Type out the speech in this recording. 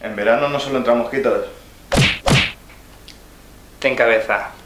En verano no solo entran mosquitos. Te encabeza.